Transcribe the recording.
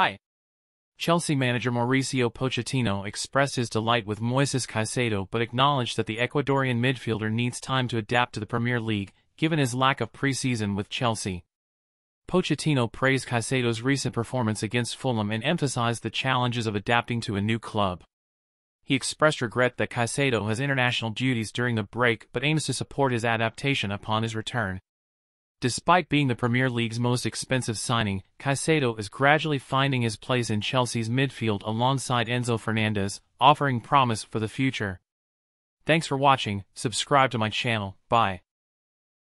Hi. Chelsea manager Mauricio Pochettino expressed his delight with Moises Caicedo but acknowledged that the Ecuadorian midfielder needs time to adapt to the Premier League, given his lack of preseason with Chelsea. Pochettino praised Caicedo's recent performance against Fulham and emphasized the challenges of adapting to a new club. He expressed regret that Caicedo has international duties during the break but aims to support his adaptation upon his return. Despite being the Premier League's most expensive signing, Caicedo is gradually finding his place in Chelsea's midfield alongside Enzo Fernandez, offering promise for the future. Thanks for watching, subscribe to my channel, bye.